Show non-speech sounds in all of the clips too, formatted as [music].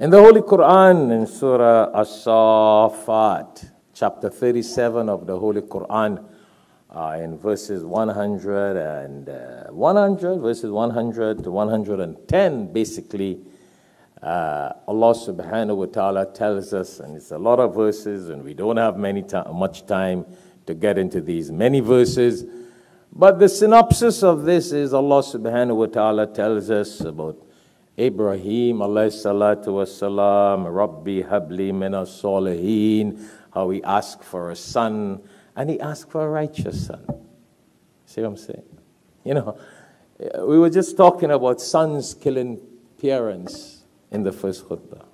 In the Holy Quran, in Surah As-Safat, chapter 37 of the Holy Quran, uh, in verses 100 and uh, 100, verses 100 to 110, basically, uh, Allah subhanahu wa ta'ala tells us, and it's a lot of verses, and we don't have many much time to get into these many verses. But the synopsis of this is Allah subhanahu wa ta'ala tells us about Ibrahim alayhi salatu wasalam, Rabbi habli mina salihin, how he asked for a son, and he asked for a righteous son. See what I'm saying? You know, we were just talking about sons killing parents in the first khutbah.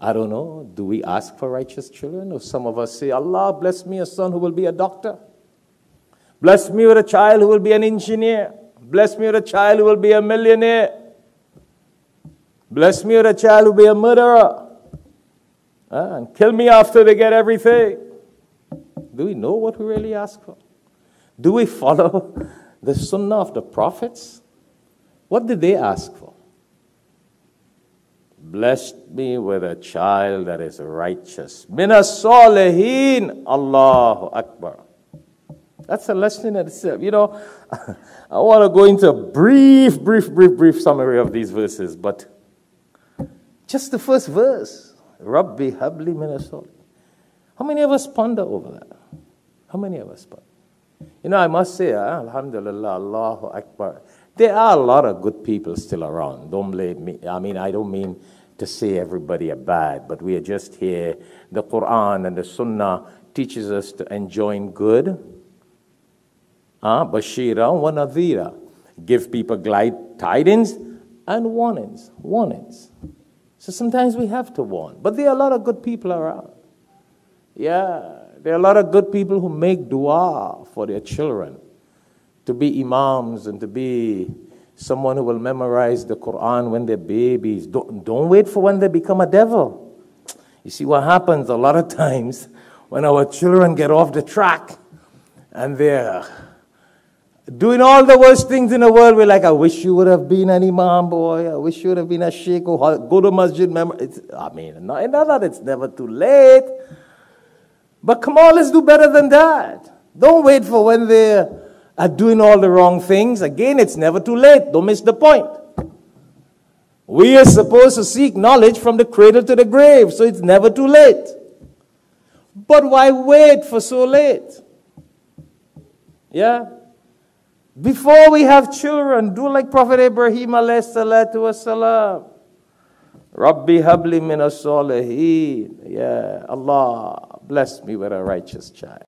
I don't know. Do we ask for righteous children? Or some of us say, Allah, bless me a son who will be a doctor. Bless me with a child who will be an engineer. Bless me with a child who will be a millionaire. Bless me with a child who be a murderer. Uh, and kill me after they get everything. Do we know what we really ask for? Do we follow [laughs] the sunnah of the prophets? What did they ask for? blessed me with a child that is righteous. Mina salihin, Allahu Akbar. That's a lesson in itself. You know, [laughs] I want to go into a brief, brief, brief, brief summary of these verses, but just the first verse, Rabbi habli mina How many of us ponder over that? How many of us ponder? You know, I must say, ah, Alhamdulillah, Allahu Akbar. There are a lot of good people still around. Don't blame me. I mean, I don't mean to say everybody are bad, but we are just here. The Quran and the Sunnah teaches us to enjoin good. Uh, Bashira wa nadhira. Give people glide tidings and warnings. Warnings. So sometimes we have to warn. But there are a lot of good people around. Yeah, there are a lot of good people who make dua for their children to be imams and to be someone who will memorize the Quran when they're babies. Don't, don't wait for when they become a devil. You see what happens a lot of [laughs] times when our children get off the track and they're doing all the worst things in the world. We're like, I wish you would have been an imam, boy. I wish you would have been a sheikh or go to masjid. It's, I mean, not, not that it's never too late. But come on, let's do better than that. Don't wait for when they're are doing all the wrong things, again, it's never too late. Don't miss the point. We are supposed to seek knowledge from the cradle to the grave, so it's never too late. But why wait for so late? Yeah? Before we have children, do like Prophet Ibrahim alayhi salatu wasalam. Rabbi habli min as Yeah, Allah bless me with a righteous child.